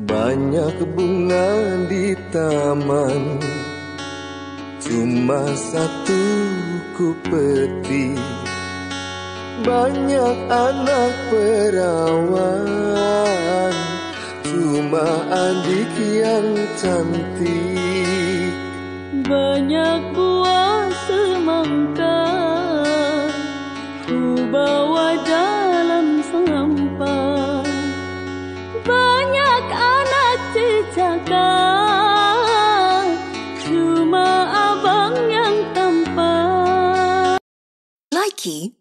Banyak bunga di taman. Cuma satu ku petik Banyak anak perawan. Cuma adik yang cantik. Banyak buah Likey.